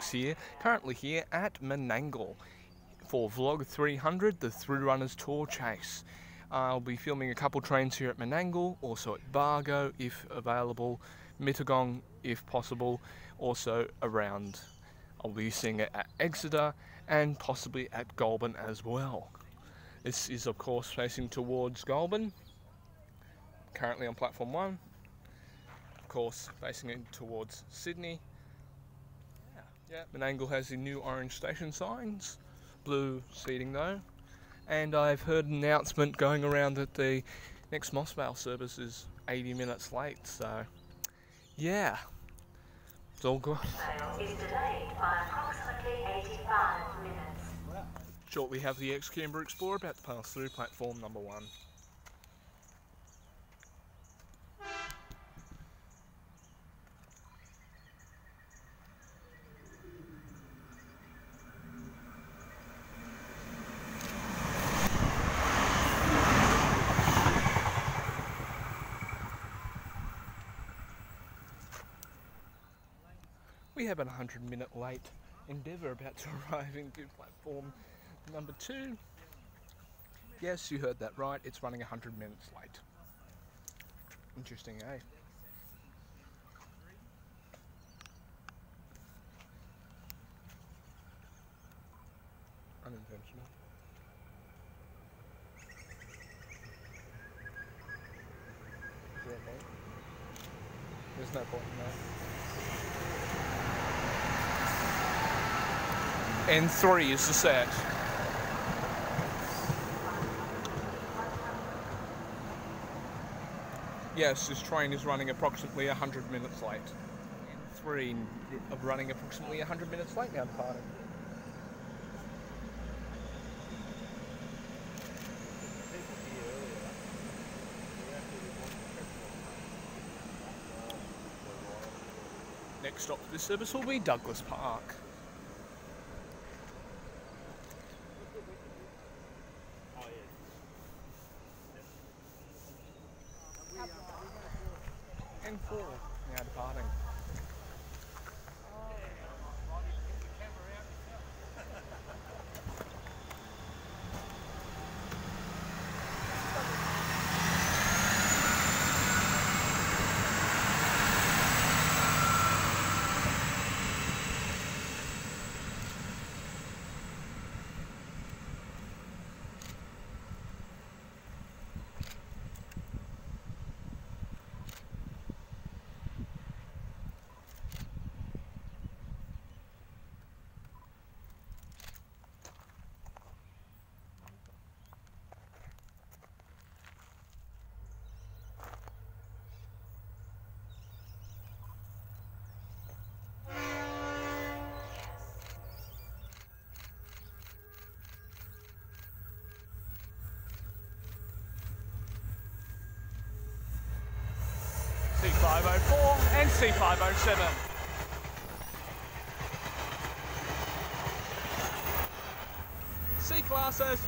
Here, currently here at Menangle for Vlog 300, the Thru Runners Tour Chase. I'll be filming a couple trains here at Menangle, also at Bargo if available, Mittagong if possible, also around. I'll be seeing it at Exeter and possibly at Goulburn as well. This is of course facing towards Goulburn, currently on platform 1 of course facing towards Sydney. Yeah, yeah. Menangle has the new orange station signs, blue seating though, and I've heard an announcement going around that the next Moss Vale service is 80 minutes late, so yeah, it's all good. is delayed by approximately 85 minutes. Shortly have the ex-Canberra Explorer about to pass through platform number one. Have a 100 minute late Endeavour about to arrive into platform number two. Yes, you heard that right, it's running 100 minutes late. Interesting, eh? Unintentional. There's no point in that. And three is the set. Yes, this train is running approximately 100 minutes late. Three of running approximately 100 minutes late now departing. Next stop for this service will be Douglas Park. And four now departing. C504 and C507. C classes.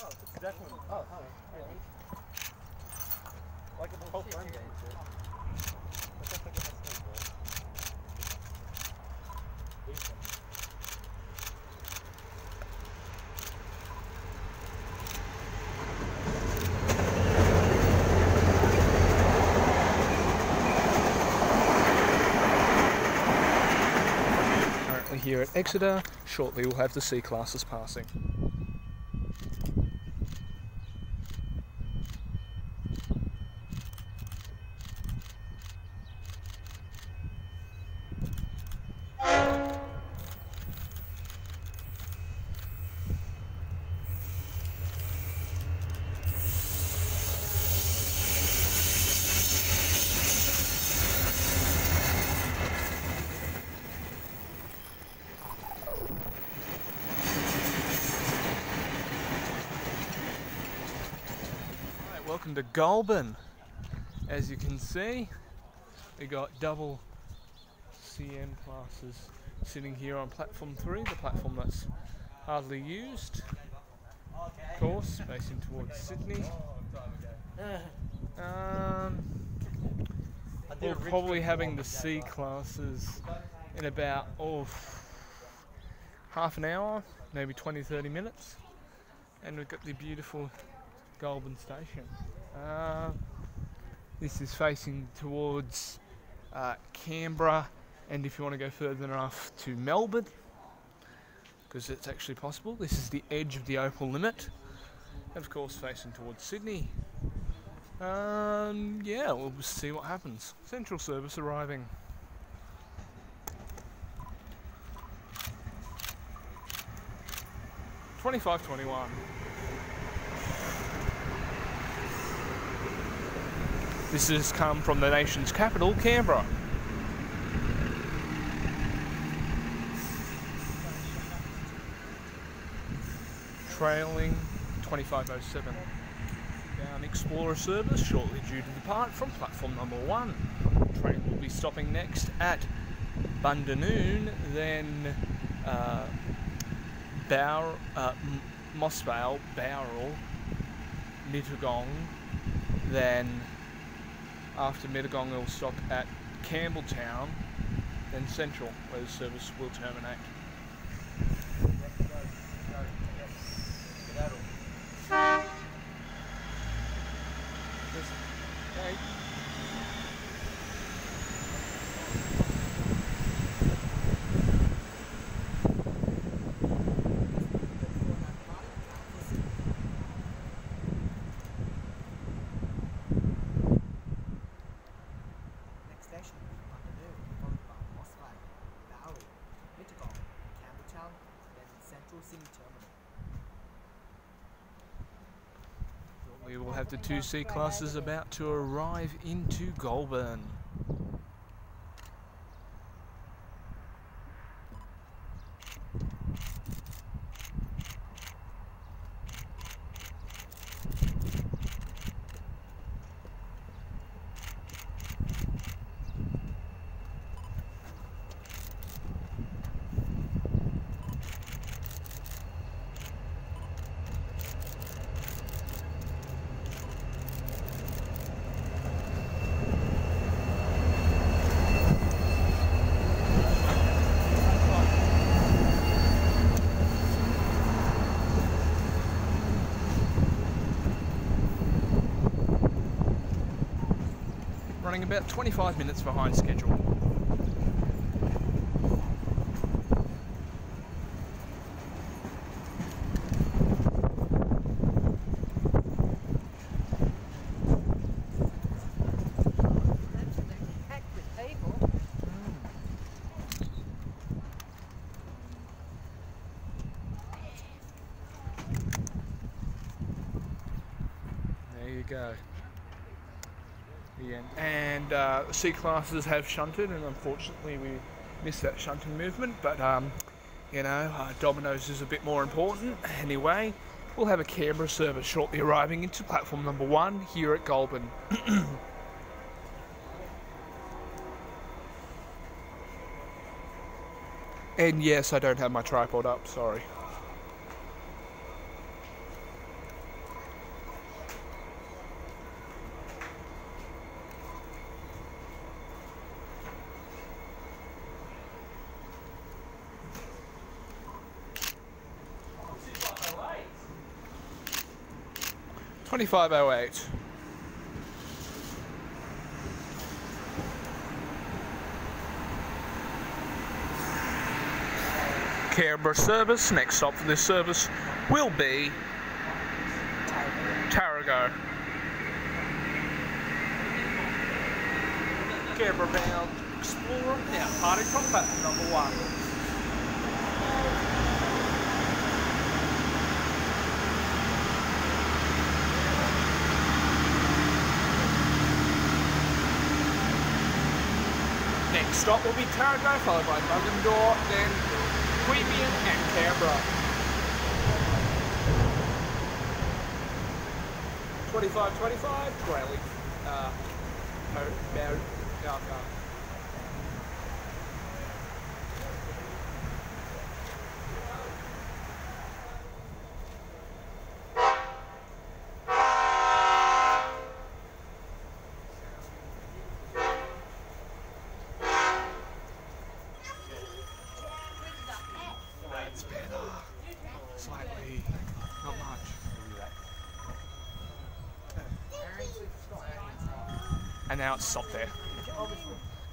Oh, it's Declan. Oh, hi. Like a whole friend game, too. I guess I get my snowball. Currently here at Exeter, shortly we'll have the C classes passing. Right, welcome to Goulburn. As you can see, we got double CM classes sitting here on platform three, the platform that's hardly used. Of course, facing towards Sydney. Um, we're probably having the C classes in about oh, half an hour, maybe 20 30 minutes. And we've got the beautiful Goulburn station. Uh, this is facing towards uh, Canberra, and if you want to go further enough to Melbourne, because it's actually possible, this is the edge of the Opal limit. And of course, facing towards Sydney. Um, yeah, we'll see what happens. Central service arriving. Twenty-five, twenty-one. This has come from the nation's capital, Canberra. Trailing 2507. Down Explorer service shortly due to depart from platform number one. Train will be stopping next at Bundanoon, then uh, Bow, uh, Moss Vale, Bowral, Mittagong, then after Mittagong it'll stop at Campbelltown, then Central, where the service will terminate. Okay. Next station, Bundanoon, followed by Moss Valley, Bowral, Mittagong, Campbelltown, then Central Sydney Terminal. We will have the two C classes about to arrive into Goulburn. Running about 25 minutes behind schedule. There you go. The end. And uh, C classes have shunted, and unfortunately we missed that shunting movement. But um, you know, uh, Domino's is a bit more important. Anyway, we'll have a Canberra service shortly arriving into platform number one here at Goulburn. and yes, I don't have my tripod up. Sorry. Twenty-five oh eight. Canberra service. Next stop for this service will be Tarago. Canberra bound Explorer now from platform number one. Next stop will be Tarago, followed by Bungendore, then Queanbeyan and Canberra. 25 25, Grayling. Uh, no, no, no, no. And now it's stopped there.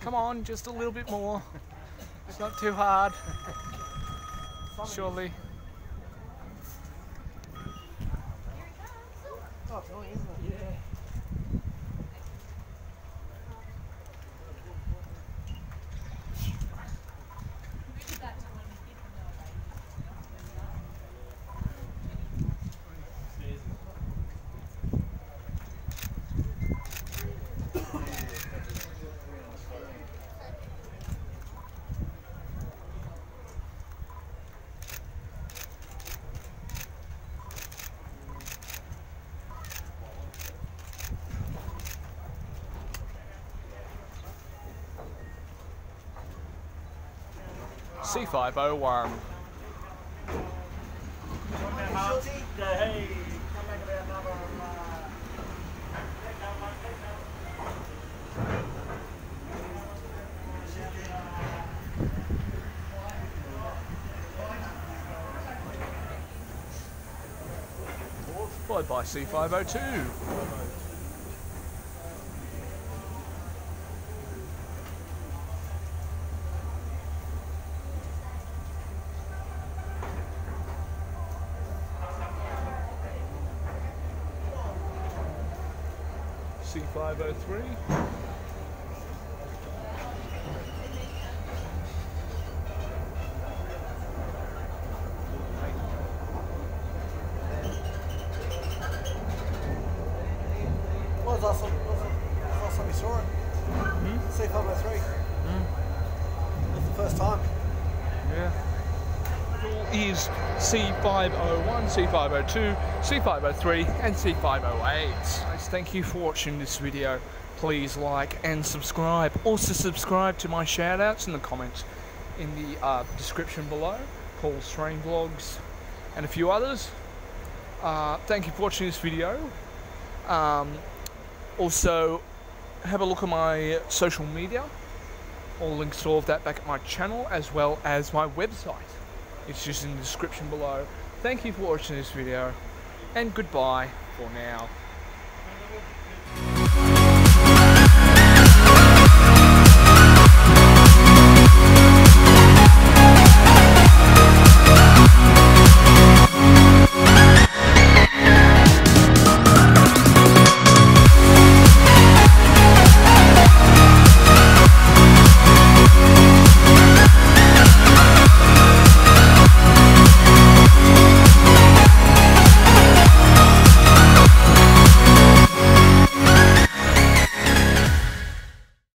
Come on, just a little bit more. It's not too hard. Surely. C501. Followed by C502. C503. What was last time, what the last time you saw it? C503. That's the first time. Yeah. Is C501, C502, C503, and C508. Guys, Thank you for watching this video. Please like and subscribe. Also subscribe to my shoutouts in the comments in the uh, description below. Paul's Train Vlogs and a few others. Uh, thank you for watching this video. Um, also, have a look at my social media. All links to all of that back at my channel as well as my website. It's just in the description below. Thank you for watching this video and goodbye for now.